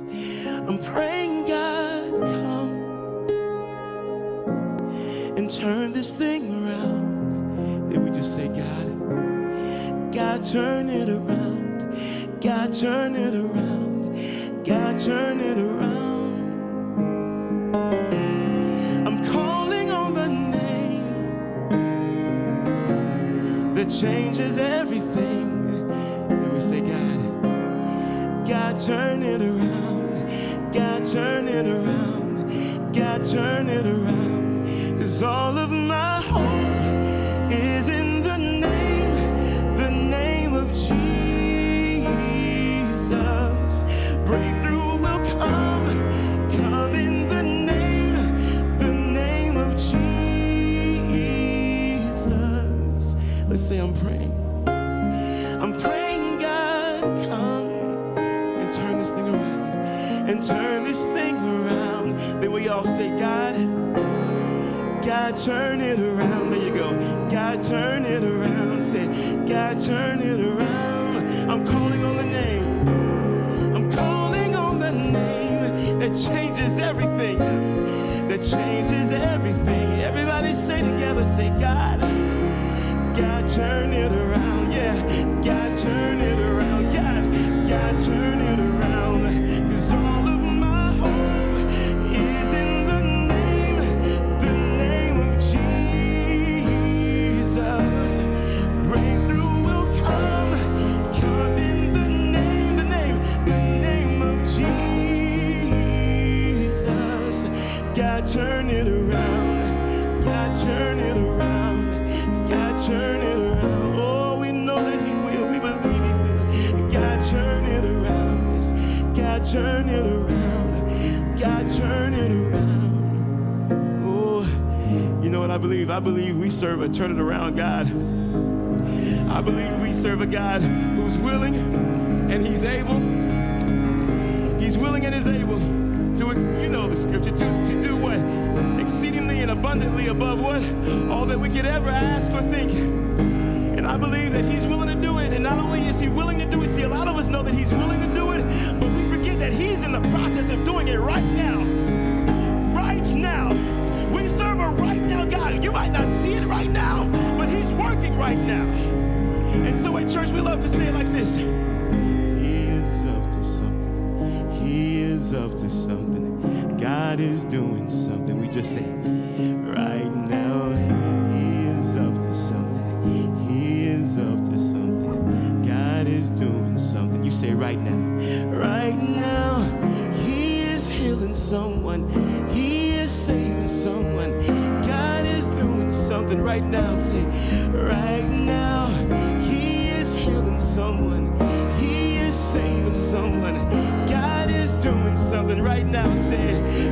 I'm praying, God, come and turn this thing around. Then we just say, God, God, turn it around. God, turn it around. God, turn it around. I'm calling on the name that changes everything. Turn it around. God, turn it around. God, turn it around. Cause all of And turn this thing around. Then we all say, God, God, turn it around. There you go. God, turn it around. Say, God, turn it around. I'm calling on the name. I'm calling on the name that changes everything. That changes everything. Everybody say together, say, God, God, turn it around. Yeah, God, turn it around. God, God, turn turn it around. God, turn it around. God, turn it around. Oh, we know that He will. We believe He will. God, turn it around. God, turn it around. God, turn it around. Oh, you know what I believe? I believe we serve a turn it around God. I believe we serve a God who's willing and He's able. He's willing and is able to, you know the scripture, to, to do abundantly above what? All that we could ever ask or think. And I believe that He's willing to do it. And not only is He willing to do it, see, a lot of us know that He's willing to do it, but we forget that He's in the process of doing it right now. Right now. We serve a right now God. You might not see it right now, but He's working right now. And so at church, we love to say it like this He is up to something. He is up to something. Is doing something. We just say, right now, He is up to something. He is up to something. God is doing something. You say, right now. Right now, He is healing someone. He is saving someone. God is doing something right now. Say, right now, He is healing someone. He is saving someone. God is doing something right now. Say,